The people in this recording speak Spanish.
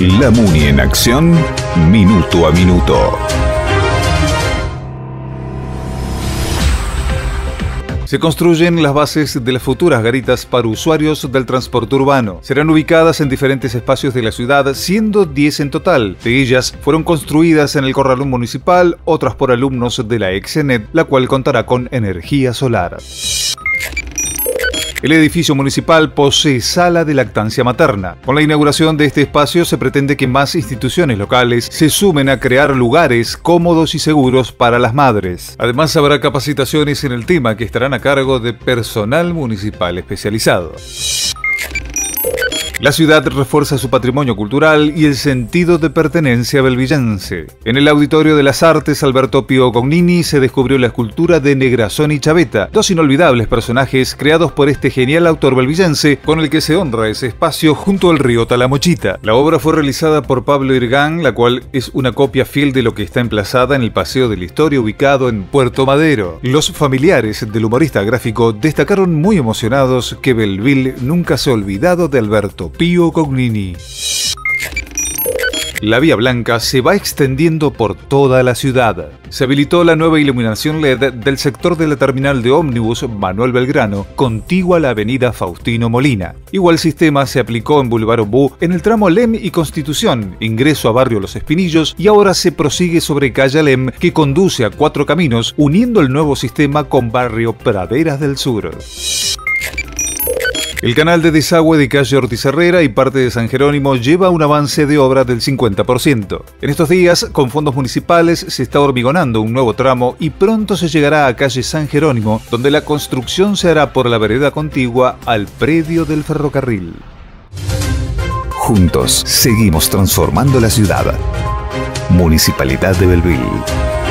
La Muni en acción, minuto a minuto. Se construyen las bases de las futuras garitas para usuarios del transporte urbano. Serán ubicadas en diferentes espacios de la ciudad, siendo 10 en total. De ellas fueron construidas en el Corralón Municipal, otras por alumnos de la Exenet, la cual contará con energía solar. El edificio municipal posee sala de lactancia materna. Con la inauguración de este espacio se pretende que más instituciones locales se sumen a crear lugares cómodos y seguros para las madres. Además habrá capacitaciones en el tema que estarán a cargo de personal municipal especializado. La ciudad refuerza su patrimonio cultural y el sentido de pertenencia belvillense. En el Auditorio de las Artes Alberto Pio Cognini se descubrió la escultura de Negrazón y Chaveta, dos inolvidables personajes creados por este genial autor belvillense con el que se honra ese espacio junto al río Talamochita. La obra fue realizada por Pablo Irgán, la cual es una copia fiel de lo que está emplazada en el Paseo de la Historia ubicado en Puerto Madero. Los familiares del humorista gráfico destacaron muy emocionados que Belville nunca se ha olvidado de Alberto Pío Cognini. La Vía Blanca se va extendiendo por toda la ciudad. Se habilitó la nueva iluminación LED del sector de la terminal de ómnibus Manuel Belgrano, contigua a la avenida Faustino Molina. Igual sistema se aplicó en Boulevard Ombú en el tramo Lem y Constitución, ingreso a barrio Los Espinillos, y ahora se prosigue sobre calle Lem, que conduce a cuatro caminos, uniendo el nuevo sistema con barrio Praderas del Sur. El canal de desagüe de calle Ortiz Herrera y parte de San Jerónimo lleva un avance de obra del 50%. En estos días, con fondos municipales, se está hormigonando un nuevo tramo y pronto se llegará a calle San Jerónimo, donde la construcción se hará por la vereda contigua al predio del ferrocarril. Juntos, seguimos transformando la ciudad. Municipalidad de Belville.